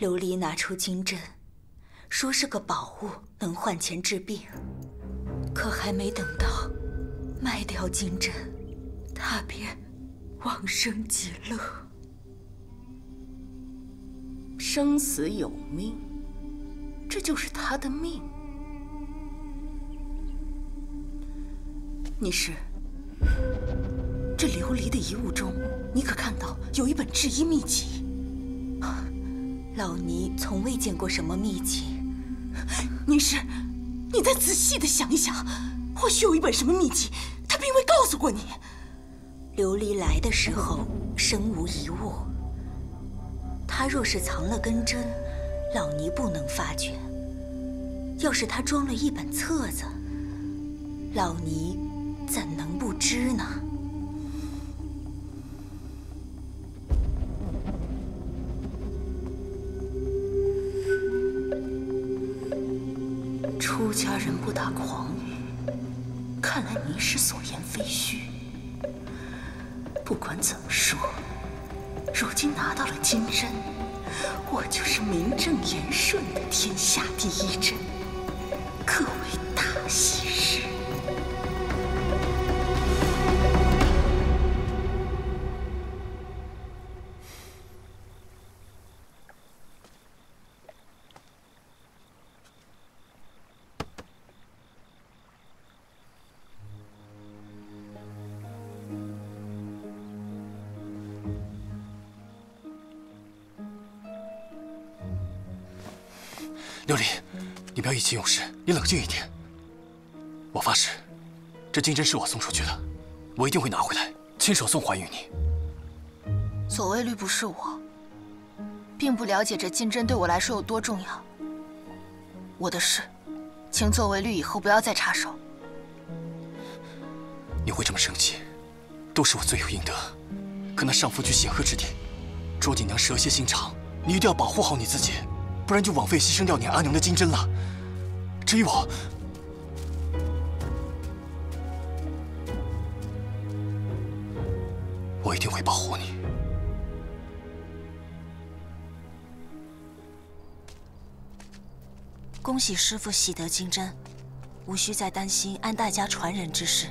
琉璃拿出金针，说是个宝物，能换钱治病。可还没等到卖掉金针，他便往生极乐。生死有命，这就是他的命。你是这琉璃的遗物中，你可看到有一本制衣秘籍？老尼从未见过什么秘籍。你是，你再仔细的想一想，或许有一本什么秘籍，他并未告诉过你。琉璃来的时候身无一物，他若是藏了根针，老尼不能发觉；要是他装了一本册子，老尼怎能不知呢？狂语，看来你是所言非虚。不管怎么说，如今拿到了金针，我就是名正言顺的天下第一针，各位琉璃，你不要意气用事，你冷静一点。我发誓，这金针是我送出去的，我一定会拿回来，亲手送还于你。左卫律不是我，并不了解这金针对我来说有多重要。我的事，请左卫律以后不要再插手。你会这么生气，都是我罪有应得。可那上夫居显赫之地，卓锦娘蛇蝎心肠，你一定要保护好你自己。不然就枉费牺牲掉你阿娘的金针了。至于我，我一定会保护你。恭喜师傅喜得金针，无需再担心安大家传人之事。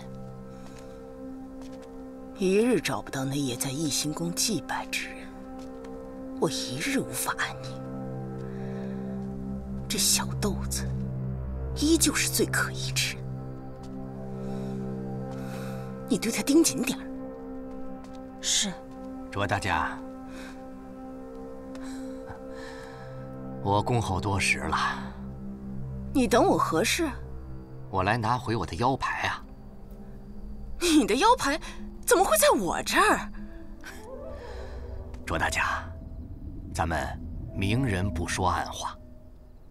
一日找不到那夜在逸心宫祭拜之人，我一日无法安宁。这小豆子，依旧是最可疑之人。你对他盯紧点儿。是。卓大家，我恭候多时了。你等我何事？我来拿回我的腰牌啊。你的腰牌怎么会在我这儿？卓大家，咱们明人不说暗话。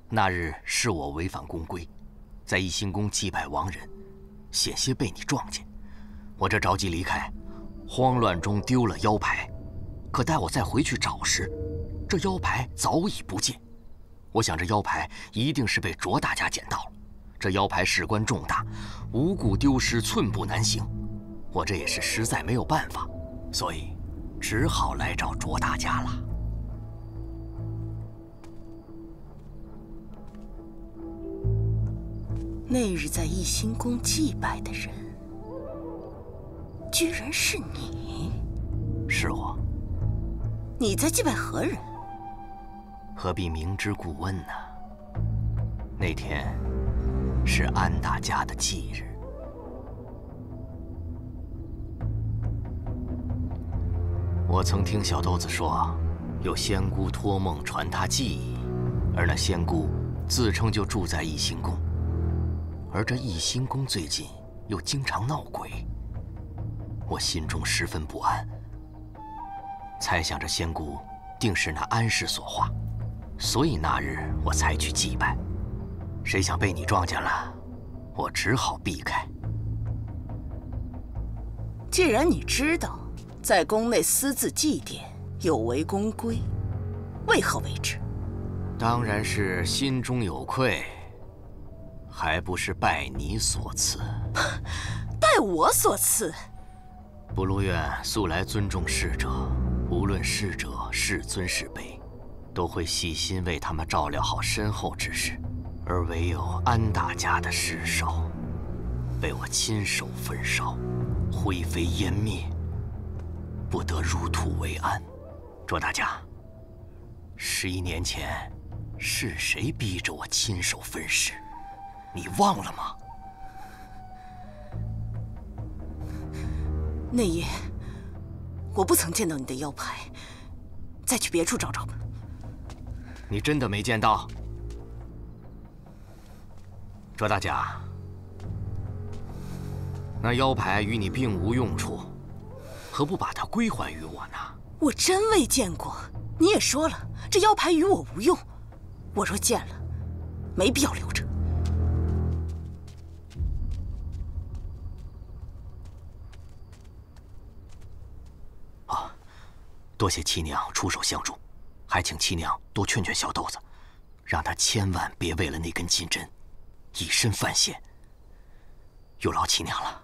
那日是我违反宫规，在一心宫祭拜亡人，险些被你撞见。我这着急离开，慌乱中丢了腰牌。可待我再回去找时，这腰牌早已不见。我想这腰牌一定是被卓大家捡到了。这腰牌事关重大，无故丢失寸步难行。我这也是实在没有办法，所以只好来找卓大家了。那日在一心宫祭拜的人，居然是你！是我。你在祭拜何人？何必明知故问呢？那天是安大家的忌日。我曾听小豆子说，有仙姑托梦传他记忆，而那仙姑自称就住在一心宫。而这一心宫最近又经常闹鬼，我心中十分不安，猜想着仙姑定是那安氏所化，所以那日我才去祭拜。谁想被你撞见了，我只好避开。既然你知道在宫内私自祭奠有违宫规，为何为之？当然是心中有愧。还不是拜你所赐，拜我所赐。不入院素来尊重逝者，无论逝者是尊是卑，都会细心为他们照料好身后之事，而唯有安大家的尸首，被我亲手焚烧，灰飞烟灭，不得入土为安。卓大家，十一年前是谁逼着我亲手分尸？你忘了吗？那夜，我不曾见到你的腰牌，再去别处找找吧。你真的没见到？卓大家，那腰牌与你并无用处，何不把它归还于我呢？我真未见过。你也说了，这腰牌与我无用。我若见了，没必要留着。多谢七娘出手相助，还请七娘多劝劝小豆子，让他千万别为了那根金针，以身犯险。有劳七娘了。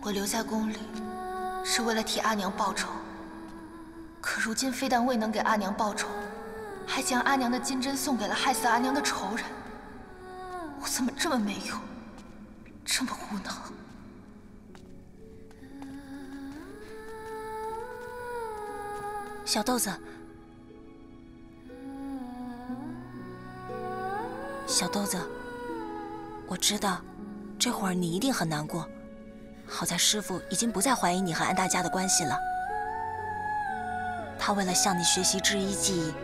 我留在宫里，是为了替阿娘报仇。可如今非但未能给阿娘报仇，还将阿娘的金针送给了害死阿娘的仇人。我怎么这么没用，这么无能？小豆子，小豆子，我知道，这会儿你一定很难过。好在师傅已经不再怀疑你和安大家的关系了。他为了向你学习制衣技艺，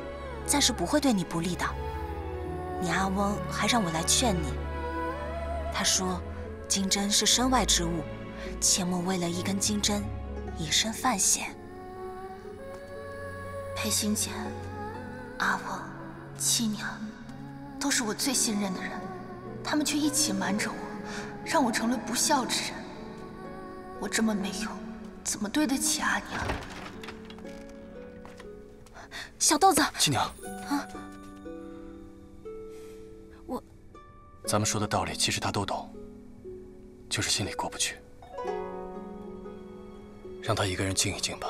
暂时不会对你不利的。你阿翁还让我来劝你。他说，金针是身外之物，切莫为了一根金针，以身犯险。裴行俭、阿翁、七娘，都是我最信任的人，他们却一起瞒着我，让我成了不孝之人。我这么没用，怎么对得起阿娘？小豆子，七娘，啊，我，咱们说的道理其实他都懂，就是心里过不去，让他一个人静一静吧。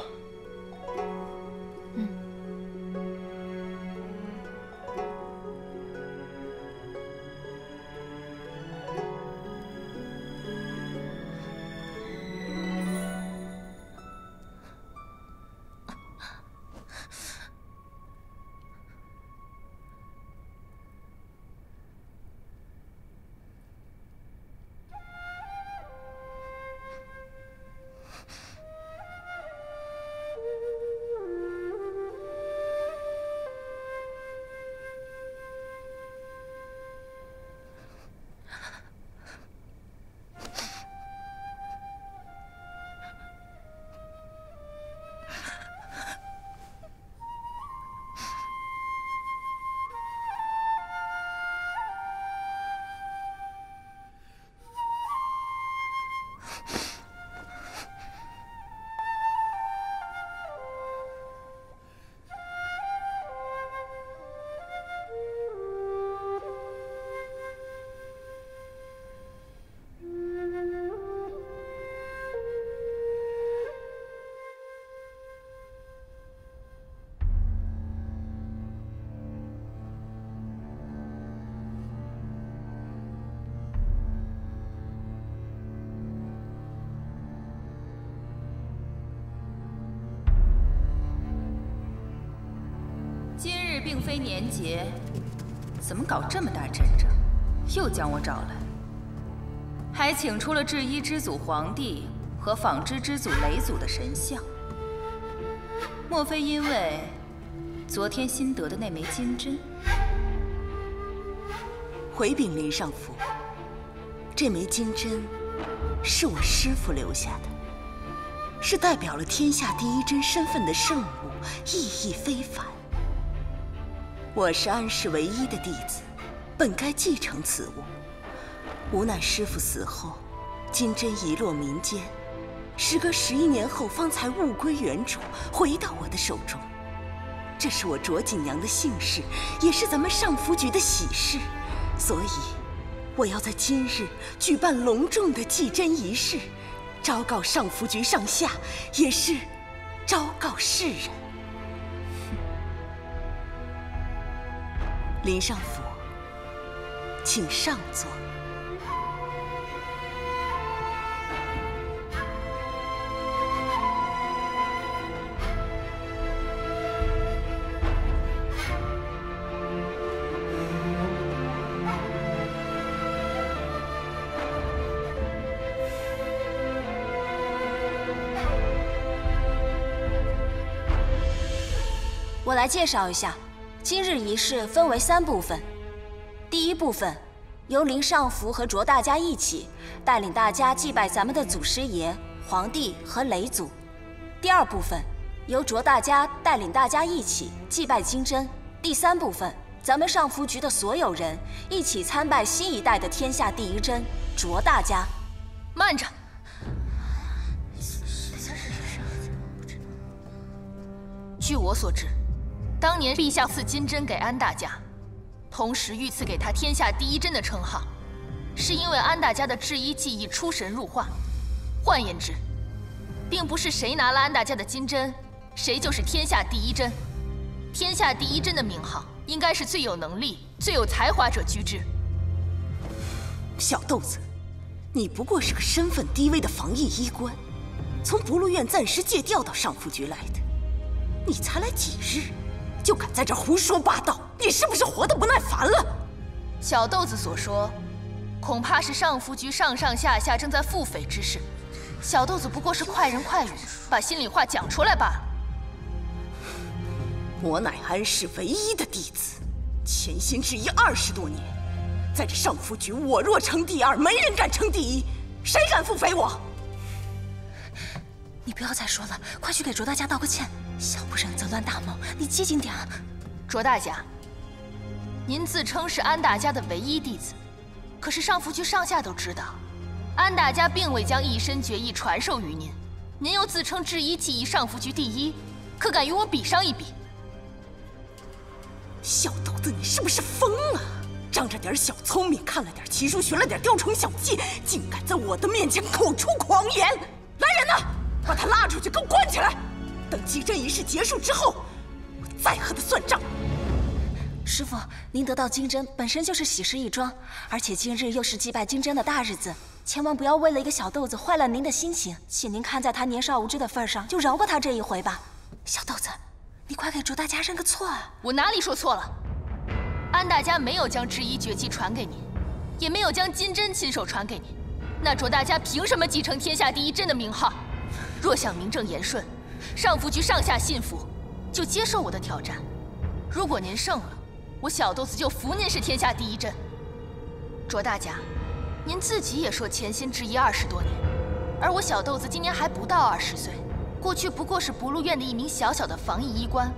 并非年节，怎么搞这么大阵仗？又将我找来，还请出了制衣之祖皇帝和纺织之祖雷祖的神像。莫非因为昨天新得的那枚金针？回禀林上府，这枚金针是我师父留下的，是代表了天下第一针身份的圣物，意义非凡。我是安氏唯一的弟子，本该继承此物，无奈师傅死后，金针遗落民间，时隔十一年后方才物归原主，回到我的手中。这是我卓锦娘的幸事，也是咱们上福局的喜事，所以我要在今日举办隆重的祭真仪式，昭告上福局上下，也是昭告世人。林上甫，请上座。我来介绍一下，今日仪式分为三部分。第一部分由林尚福和卓大家一起带领大家祭拜咱们的祖师爷、皇帝和雷祖。第二部分由卓大家带领大家一起祭拜金针。第三部分，咱们尚福局的所有人一起参拜新一代的天下第一针卓大家。慢着！据我所知。当年陛下赐金针给安大家，同时御赐给他天下第一针的称号，是因为安大家的制衣技艺出神入化。换言之，并不是谁拿了安大家的金针，谁就是天下第一针。天下第一针的名号，应该是最有能力、最有才华者居之。小豆子，你不过是个身份低微的防疫医官，从不禄院暂时借调到上福局来的，你才来几日？就敢在这胡说八道！你是不是活得不耐烦了？小豆子所说，恐怕是上福局上上下下正在腹诽之事。小豆子不过是快人快语，把心里话讲出来罢了。我乃安氏唯一的弟子，潜心制衣二十多年，在这上福局，我若称第二，没人敢称第一，谁敢腹诽我？你不要再说了，快去给卓大家道个歉。小不忍则乱大谋，你机警点啊。卓大侠，您自称是安大家的唯一弟子，可是上福局上下都知道，安大家并未将一身绝艺传授于您。您又自称制衣技艺上福局第一，可敢与我比上一比？小豆子，你是不是疯了？仗着点小聪明，看了点奇书，学了点雕虫小技，竟敢在我的面前口出狂言！来人呐！把他拉出去，给我关起来！等祭真仪式结束之后，我再和他算账。师傅，您得到金针本身就是喜事一桩，而且今日又是祭拜金针的大日子，千万不要为了一个小豆子坏了您的心情。请您看在他年少无知的份上，就饶过他这一回吧。小豆子，你快给卓大家认个错啊！我哪里说错了？安大家没有将制衣绝技传给您，也没有将金针亲手传给您，那卓大家凭什么继承天下第一针的名号？若想名正言顺，上福局上下信服，就接受我的挑战。如果您胜了，我小豆子就服您是天下第一针。卓大家，您自己也说潜心制衣二十多年，而我小豆子今年还不到二十岁，过去不过是不禄院的一名小小的防疫医官。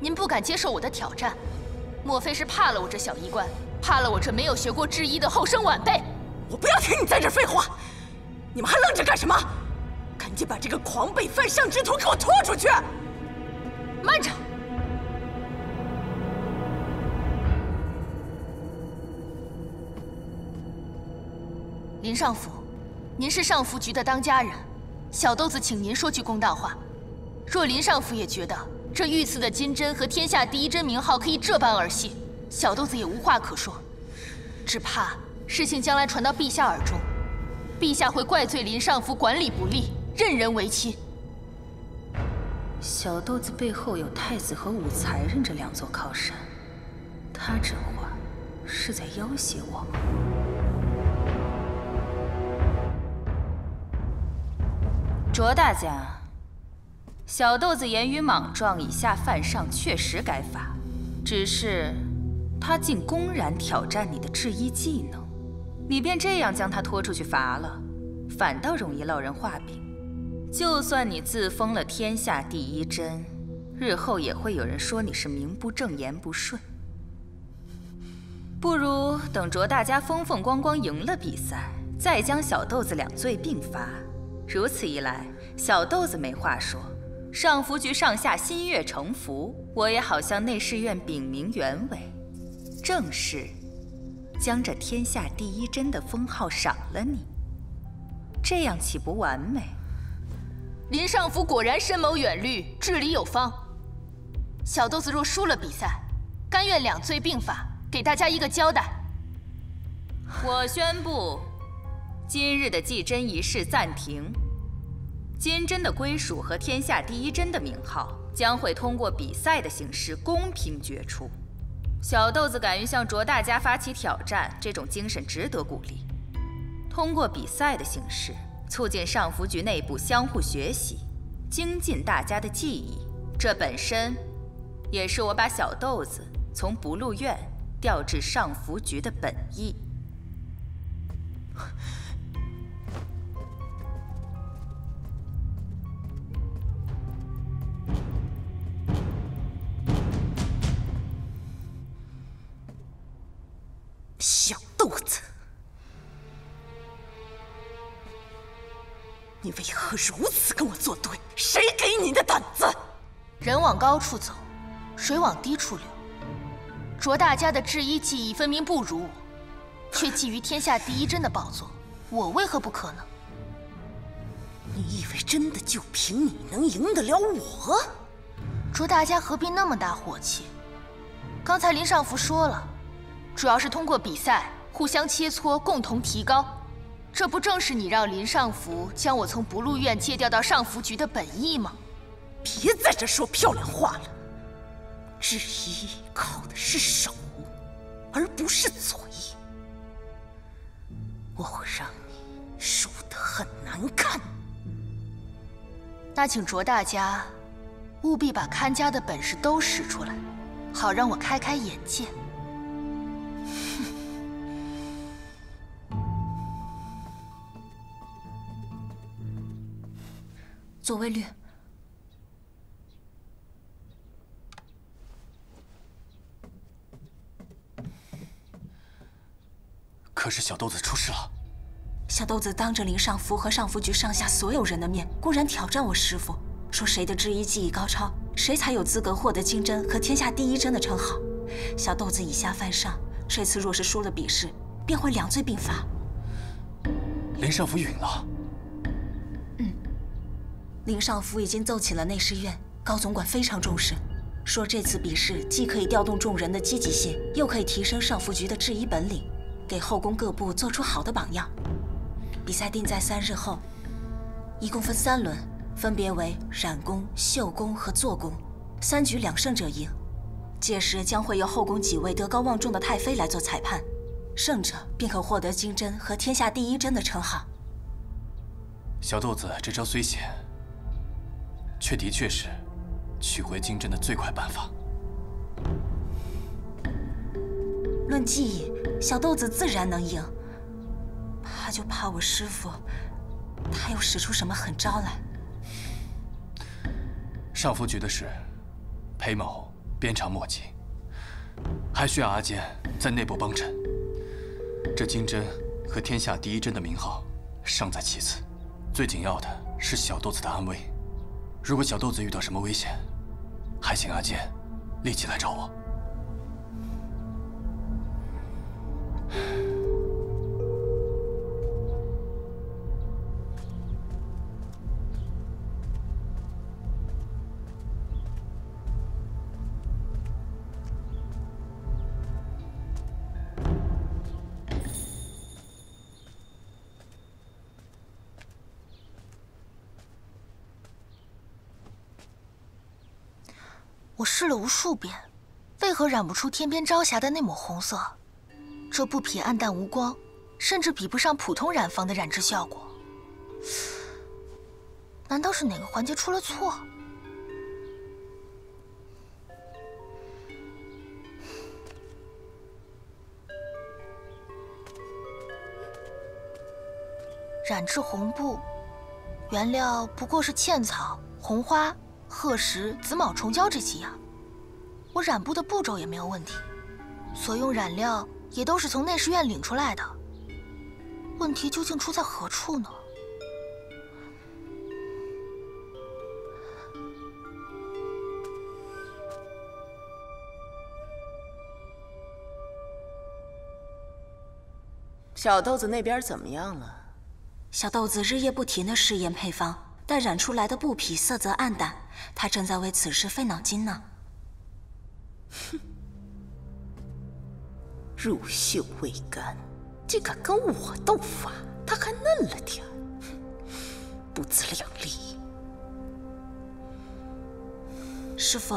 您不敢接受我的挑战，莫非是怕了我这小医官，怕了我这没有学过制衣的后生晚辈？我不要听你在这废话，你们还愣着干什么？赶紧把这个狂悖犯上之徒给我拖出去！慢着，林上福，您是上福局的当家人，小豆子请您说句公道话。若林上福也觉得这御赐的金针和天下第一针名号可以这般儿戏，小豆子也无话可说。只怕事情将来传到陛下耳中，陛下会怪罪林上福管理不力。任人唯亲。小豆子背后有太子和武才人这两座靠山，他这话是在要挟我吗？卓大家，小豆子言语莽撞，以下犯上，确实该罚。只是他竟公然挑战你的制衣技能，你便这样将他拖出去罚了，反倒容易落人话柄。就算你自封了天下第一针，日后也会有人说你是名不正言不顺。不如等着大家风风光光赢了比赛，再将小豆子两罪并罚。如此一来，小豆子没话说，上福局上下心悦诚服，我也好向内侍院禀明原委，正是将这天下第一针的封号赏了你。这样岂不完美？林尚福果然深谋远虑，治理有方。小豆子若输了比赛，甘愿两罪并罚，给大家一个交代。我宣布，今日的祭真仪式暂停。金针的归属和天下第一针的名号将会通过比赛的形式公平决出。小豆子敢于向卓大家发起挑战，这种精神值得鼓励。通过比赛的形式，促进上福局内部相互学习，精进大家的技艺。这本身，也是我把小豆子从不露院调至上福局的本意。高处走，水往低处流。卓大家的制衣技艺分明不如我，却觊觎天下第一针的宝座，我为何不可呢？你以为真的就凭你能赢得了我？卓大家何必那么大火气？刚才林尚福说了，主要是通过比赛互相切磋，共同提高。这不正是你让林尚福将我从不入院借调到上福局的本意吗？别在这说漂亮话了。制衣靠的是手，而不是嘴。我会让你输得很难看。那请卓大家务必把看家的本事都使出来，好让我开开眼界。左卫律，可是小豆子出事了。小豆子当着林尚福和尚福局上下所有人的面，公然挑战我师父，说谁的制衣技艺高超，谁才有资格获得金针和天下第一针的称号。小豆子以下犯上，这次若是输了比试，便会两罪并罚。林尚福允了。嗯林尚福已经奏请了内侍院，高总管非常重视，说这次比试既可以调动众人的积极性，又可以提升尚福局的制衣本领，给后宫各部做出好的榜样。比赛定在三日后，一共分三轮，分别为染宫、绣宫和做宫，三局两胜者赢。届时将会由后宫几位德高望重的太妃来做裁判，胜者便可获得金针和天下第一针的称号。小豆子这招虽险。却的确是取回金针的最快办法。论技艺，小豆子自然能赢。怕就怕我师父，他又使出什么狠招来。上福局的事，裴某鞭长莫及，还需要阿坚在内部帮衬。这金针和天下第一针的名号尚在其次，最紧要的是小豆子的安危。如果小豆子遇到什么危险，还请阿坚立即来找我。试了无数遍，为何染不出天边朝霞的那抹红色？这布匹暗淡无光，甚至比不上普通染坊的染制效果。难道是哪个环节出了错？染制红布，原料不过是茜草、红花。褐石、紫卯虫胶这几样，我染布的步骤也没有问题，所用染料也都是从内侍院领出来的。问题究竟出在何处呢？小豆子那边怎么样了？小豆子日夜不停的试验配方，但染出来的布匹色泽暗淡，他正在为此事费脑筋呢。哼，入绣未干，竟敢跟我斗法！他还嫩了点不自量力。师傅，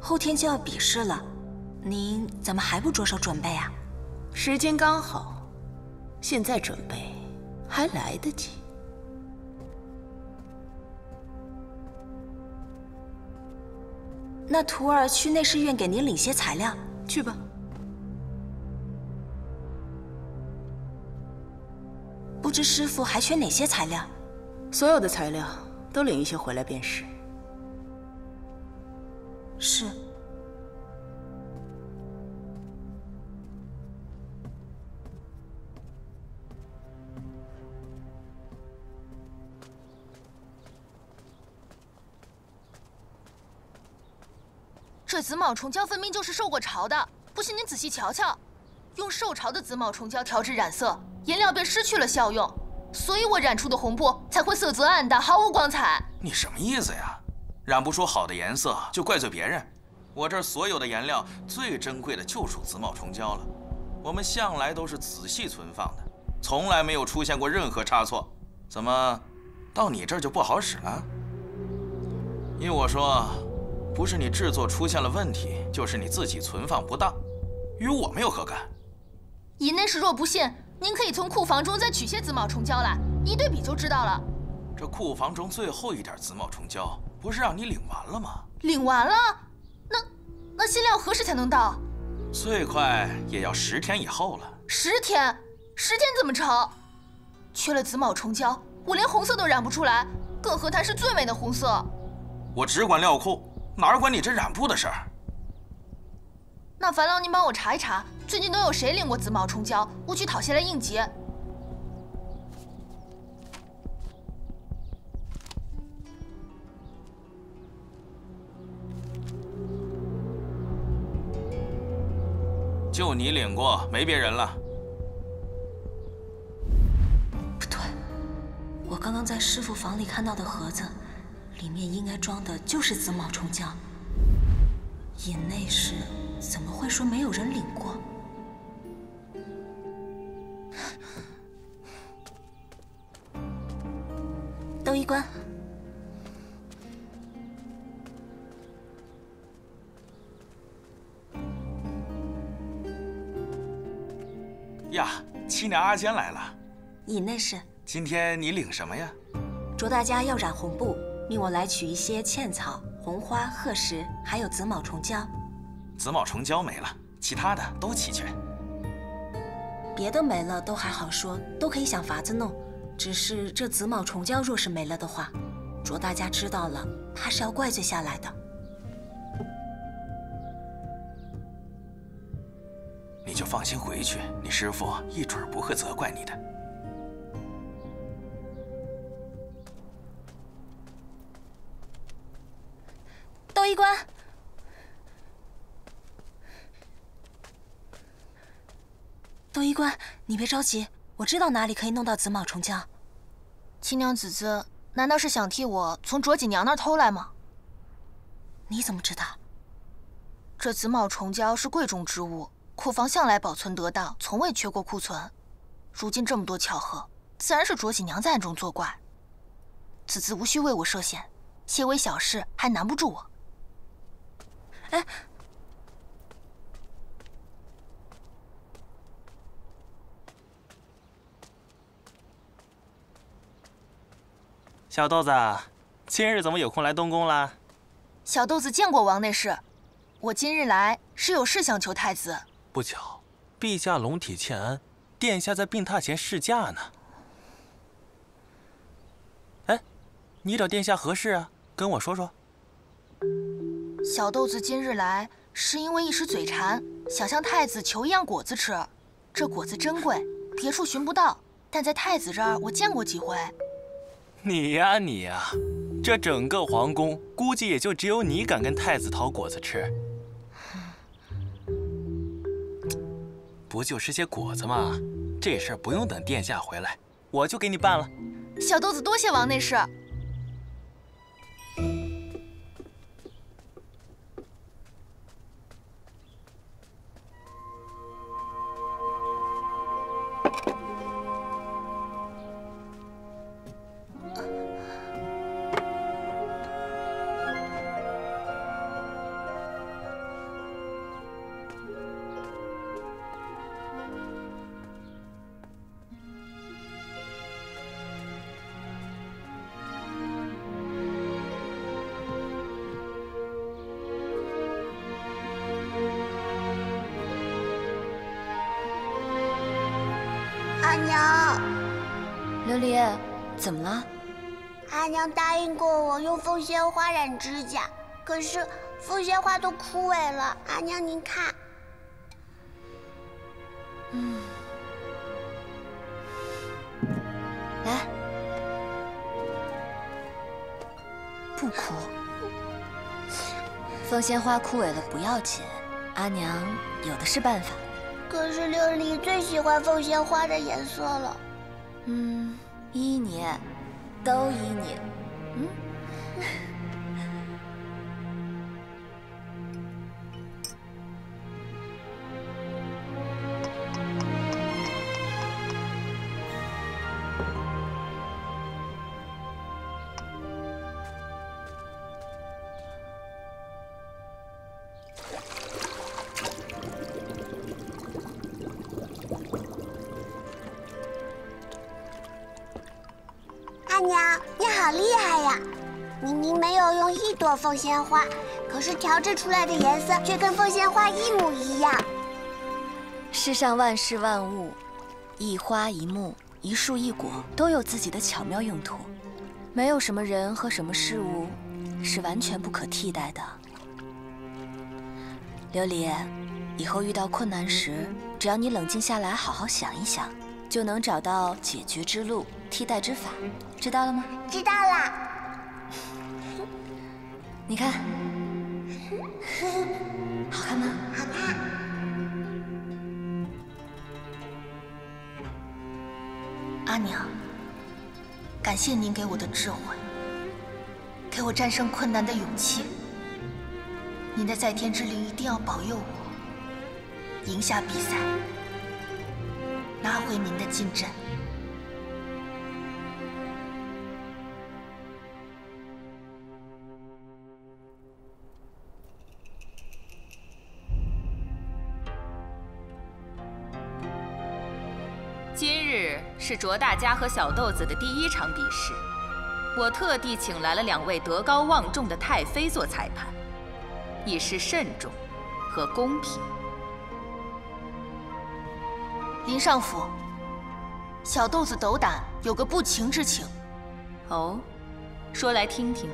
后天就要比试了，您怎么还不着手准备啊？时间刚好。现在准备还来得及。那徒儿去内侍院给您领些材料，去吧。不知师傅还缺哪些材料？所有的材料都领一些回来便是。是。这紫卯虫胶分明就是受过潮的，不信您仔细瞧瞧，用受潮的紫卯虫胶调制染色，颜料便失去了效用，所以我染出的红布才会色泽暗淡，毫无光彩。你什么意思呀？染不出好的颜色就怪罪别人？我这儿所有的颜料最珍贵的就属紫卯虫胶了，我们向来都是仔细存放的，从来没有出现过任何差错。怎么，到你这儿就不好使了？依我说。不是你制作出现了问题，就是你自己存放不当，与我们有何干？尹内侍若不信，您可以从库房中再取些紫卯虫胶来，一对比就知道了。这库房中最后一点紫卯虫胶，不是让你领完了吗？领完了？那那新料何时才能到？最快也要十天以后了。十天？十天怎么成？缺了紫卯虫胶，我连红色都染不出来，更何谈是最美的红色？我只管料库。哪管你这染布的事儿？那烦劳您帮我查一查，最近都有谁领过紫帽冲胶？我去讨些来应急。就你领过，没别人了。不对，我刚刚在师傅房里看到的盒子。里面应该装的就是紫卯虫浆。尹内侍怎么会说没有人领过？窦医官，呀，七娘阿坚来了。尹内侍，今天你领什么呀？卓大家要染红布。命我来取一些茜草、红花、褐石，还有紫卯虫胶。紫卯虫胶没了，其他的都齐全。别的没了都还好说，都可以想法子弄。只是这紫卯虫胶若是没了的话，卓大家知道了，怕是要怪罪下来的。你就放心回去，你师父一准不会责怪你的。窦医官，窦医官，你别着急，我知道哪里可以弄到紫卯虫胶。亲娘子子，难道是想替我从卓锦娘那儿偷来吗？你怎么知道？这紫卯虫胶是贵重之物，库房向来保存得当，从未缺过库存。如今这么多巧合，自然是卓锦娘在暗中作怪。子子无需为我设限，些微小事还难不住我。哎，小豆子，今日怎么有空来东宫了？小豆子见过王内侍，我今日来是有事想求太子。不巧，陛下龙体欠安，殿下在病榻前侍驾呢。哎，你找殿下何事啊？跟我说说。小豆子今日来，是因为一时嘴馋，想向太子求一样果子吃。这果子珍贵，别处寻不到，但在太子这儿我见过几回。你呀你呀，这整个皇宫估计也就只有你敢跟太子讨果子吃。不就是些果子吗？这事儿不用等殿下回来，我就给你办了。小豆子多谢王内侍。娘答应过我用凤仙花染指甲，可是凤仙花都枯萎了。阿娘，您看。嗯，来，不哭。凤仙花枯萎了不要紧，阿娘有的是办法。可是琉璃最喜欢凤仙花的颜色了。嗯，依你，都依你。嗯。凤仙花，可是调制出来的颜色却跟凤仙花一模一样。世上万事万物，一花一木、一树一果，都有自己的巧妙用途。没有什么人和什么事物是完全不可替代的。琉璃，以后遇到困难时，只要你冷静下来，好好想一想，就能找到解决之路、替代之法，知道了吗？知道了。你看，好看吗？好看。阿娘，感谢您给我的智慧，给我战胜困难的勇气。您的在天之灵一定要保佑我，赢下比赛，拿回您的金针。是卓大家和小豆子的第一场比试，我特地请来了两位德高望重的太妃做裁判，以示慎重和公平。林上府，小豆子斗胆，有个不情之请。哦，说来听听。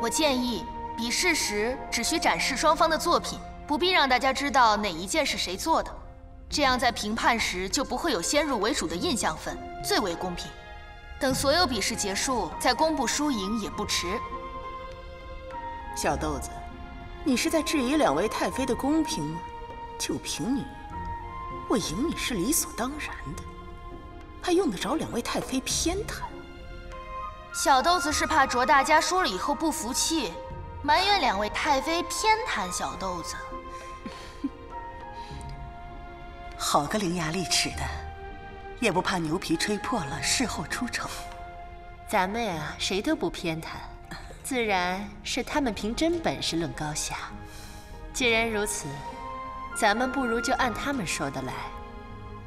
我建议比试时只需展示双方的作品，不必让大家知道哪一件是谁做的。这样在评判时就不会有先入为主的印象分，最为公平。等所有比试结束，再公布输赢也不迟。小豆子，你是在质疑两位太妃的公平吗？就凭你，我赢你是理所当然的，还用得着两位太妃偏袒？小豆子是怕卓大家输了以后不服气，埋怨两位太妃偏袒小豆子。好个伶牙俐齿的，也不怕牛皮吹破了，事后出丑。咱们呀，谁都不偏袒，自然是他们凭真本事论高下。既然如此，咱们不如就按他们说的来，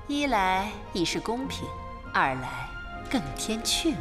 一来以示公平，二来更添趣味。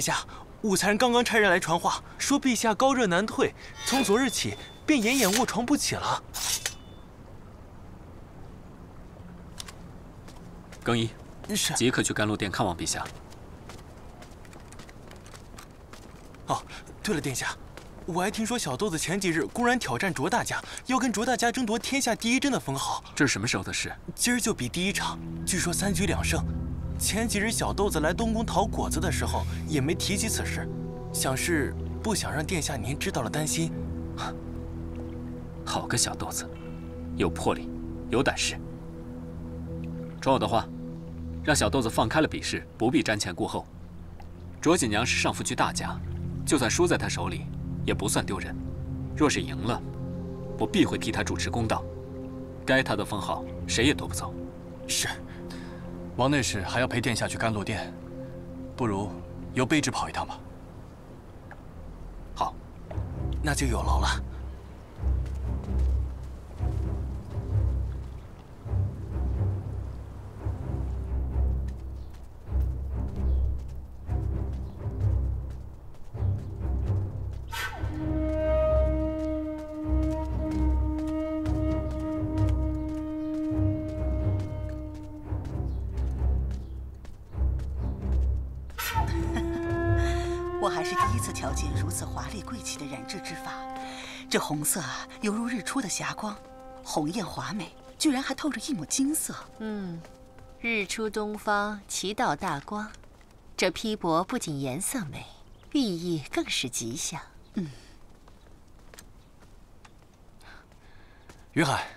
殿下，武才人刚刚差人来传话，说陛下高热难退，从昨日起便奄奄卧床不起了。更衣，是，即刻去甘露殿看望陛下。哦，对了，殿下，我还听说小豆子前几日公然挑战卓大家，要跟卓大家争夺天下第一针的封号。这是什么时候的事？今儿就比第一场，据说三局两胜。前几日小豆子来东宫讨果子的时候，也没提及此事，想是不想让殿下您知道了担心。好个小豆子，有魄力，有胆识。传我的话，让小豆子放开了比试，不必瞻前顾后。卓锦娘是上福区大家，就算输在她手里，也不算丢人。若是赢了，我必会替她主持公道。该她的封号，谁也夺不走。是。王内侍还要陪殿下去甘露殿，不如由卑职跑一趟吧。好，那就有劳了。这红色啊，犹如日出的霞光，红艳华美，居然还透着一抹金色。嗯，日出东方，其道大光。这披帛不仅颜色美，寓意更是吉祥。嗯。云海，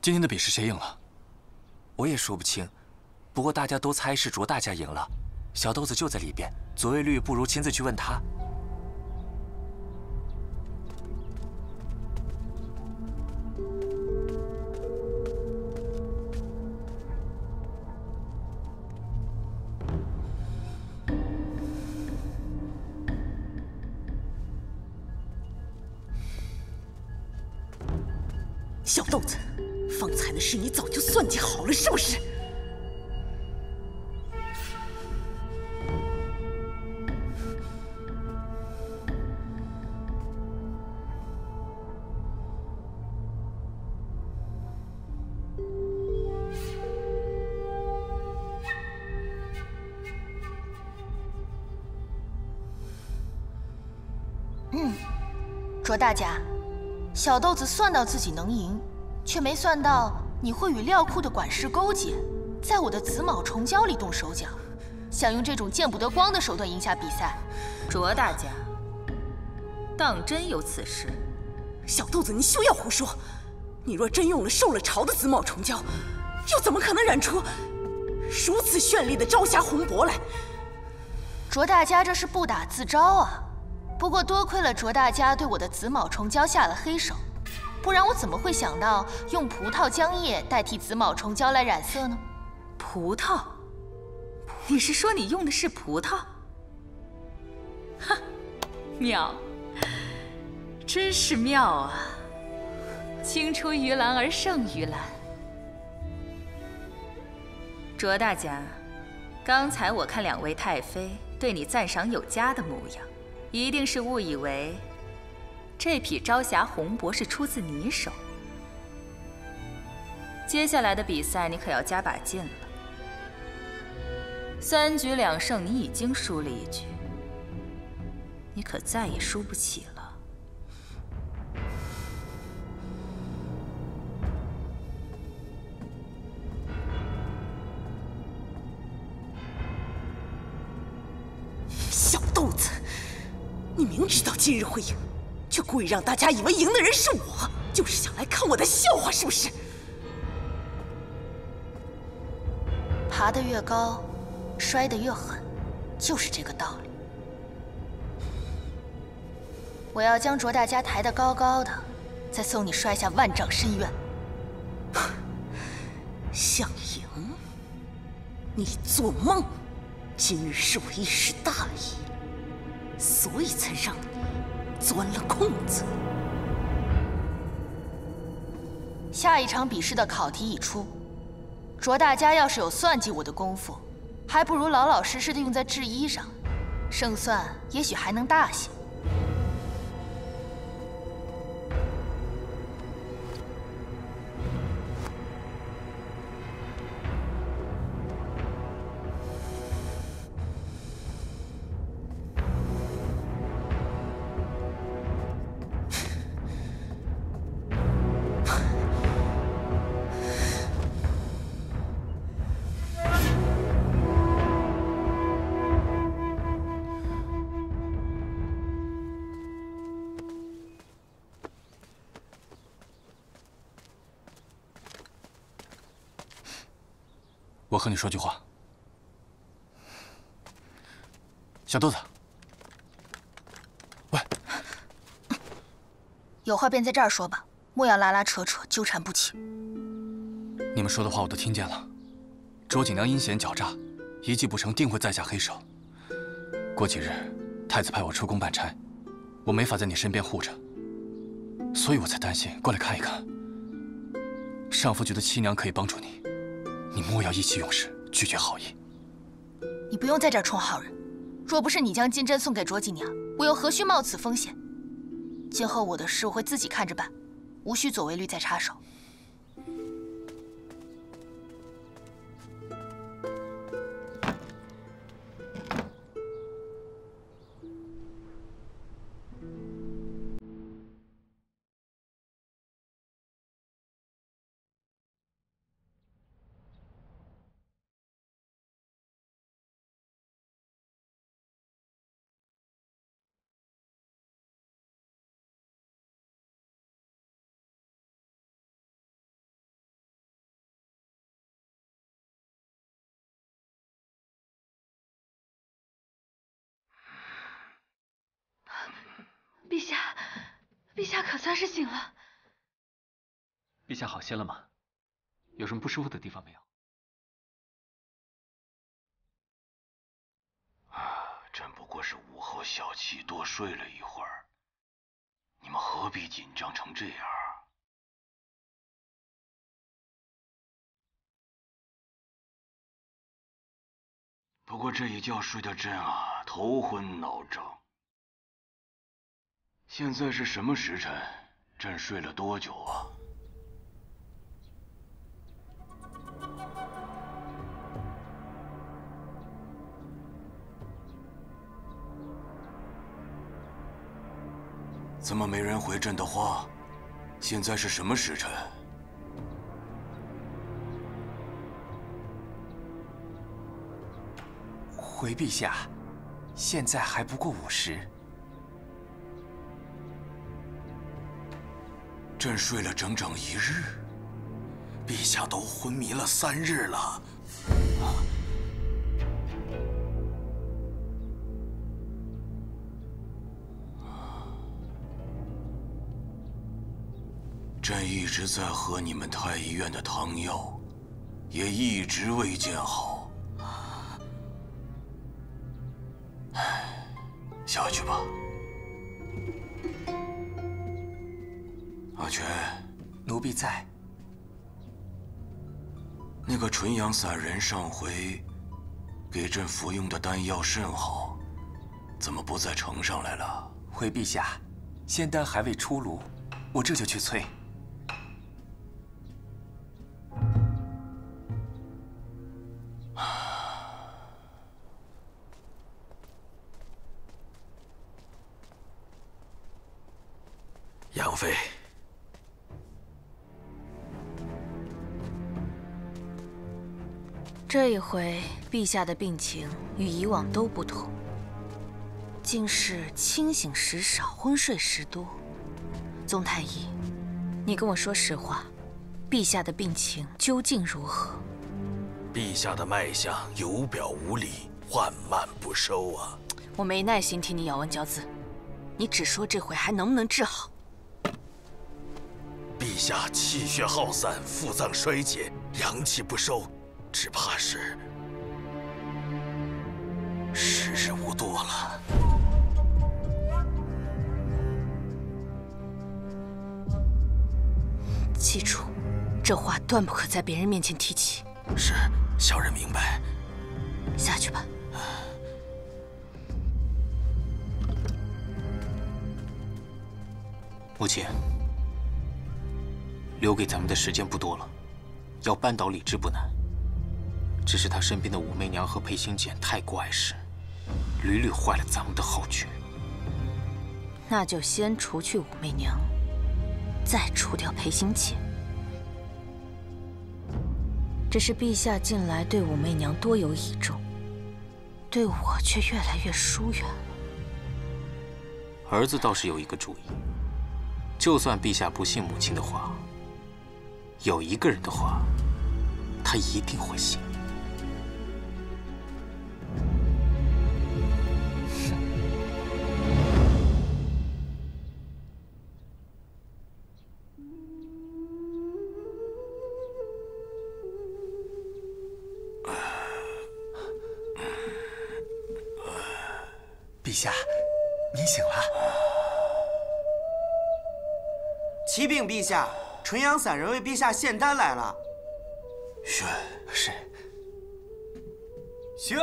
今天的比试谁赢了？我也说不清。不过大家都猜是卓大家赢了，小豆子就在里边。左卫律不如亲自去问他。小豆子算到自己能赢，却没算到你会与料库的管事勾结，在我的紫卯虫胶里动手脚，想用这种见不得光的手段赢下比赛。卓大家，当真有此事？小豆子，你休要胡说！你若真用了受了潮的紫卯虫胶，又怎么可能染出如此绚丽的朝霞红帛来？卓大家这是不打自招啊！不过多亏了卓大家对我的紫卯虫胶下了黑手，不然我怎么会想到用葡萄浆液代替紫卯虫胶来染色呢？葡萄？你是说你用的是葡萄？哈，妙，真是妙啊！青出于蓝而胜于蓝。卓大家，刚才我看两位太妃对你赞赏有加的模样。一定是误以为这匹朝霞红帛是出自你手。接下来的比赛你可要加把劲了。三局两胜，你已经输了一局，你可再也输不起了。小豆子！你明知道今日会赢，却故意让大家以为赢的人是我，就是想来看我的笑话，是不是？爬得越高，摔得越狠，就是这个道理。我要将卓大家抬得高高的，再送你摔下万丈深渊。想赢？你做梦！今日是我一时大意。所以才让你钻了空子。下一场比试的考题已出，卓大家要是有算计我的功夫，还不如老老实实的用在制衣上，胜算也许还能大些。和你说句话，小豆子，喂，有话便在这儿说吧，莫要拉拉扯扯，纠缠不清。你们说的话我都听见了。卓锦娘阴险狡诈，一计不成定会再下黑手。过几日，太子派我出宫办差，我没法在你身边护着，所以我才担心过来看一看。上夫觉得七娘可以帮助你。你莫要意气用事，拒绝好意。你不用在这儿充好人。若不是你将金针送给卓锦娘，我又何须冒此风险？今后我的事我会自己看着办，无需左卫律再插手。可算是醒了。陛下好些了吗？有什么不舒服的地方没有？啊朕不过是午后小憩，多睡了一会儿。你们何必紧张成这样？不过这一觉睡得朕啊，头昏脑胀。现在是什么时辰？朕睡了多久啊？怎么没人回朕的话？现在是什么时辰？回陛下，现在还不过午时。朕睡了整整一日，陛下都昏迷了三日了。朕一直在喝你们太医院的汤药，也一直未见好。唉，下去吧。奴婢在。那个纯阳散人上回给朕服用的丹药甚好，怎么不再呈上来了？回陛下，仙丹还未出炉，我这就去催。杨妃。这一回，陛下的病情与以往都不同，竟是清醒时少，昏睡时多。宗太医，你跟我说实话，陛下的病情究竟如何？陛下的脉象有表无里，缓慢不收啊！我没耐心听你咬文嚼字，你只说这回还能不能治好？陛下气血耗散，腹脏衰竭，阳气不收。只怕是时日无多了。记住，这话断不可在别人面前提起。是，小人明白。下去吧。母亲，留给咱们的时间不多了，要扳倒李治不难，只是他身边的武媚娘和裴行俭太过碍事，屡屡坏了咱们的好局。那就先除去武媚娘，再除掉裴行俭。只是陛下近来对武媚娘多有倚重，对我却越来越疏远了。儿子倒是有一个主意，就算陛下不信母亲的话，有一个人的话，他一定会信。启禀陛下，纯阳散人为陛下献丹来了。宣是。宣。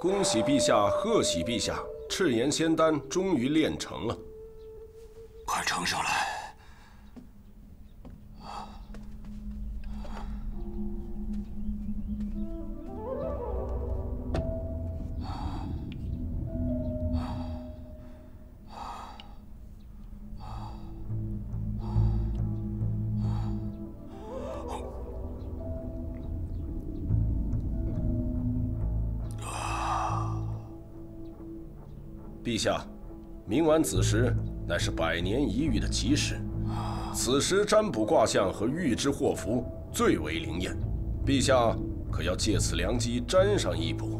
恭喜陛下，贺喜陛下！赤炎仙丹终于炼成了，快呈上来。陛下，明晚子时乃是百年一遇的吉时，此时占卜卦象和预知祸福最为灵验，陛下可要借此良机沾上一卜。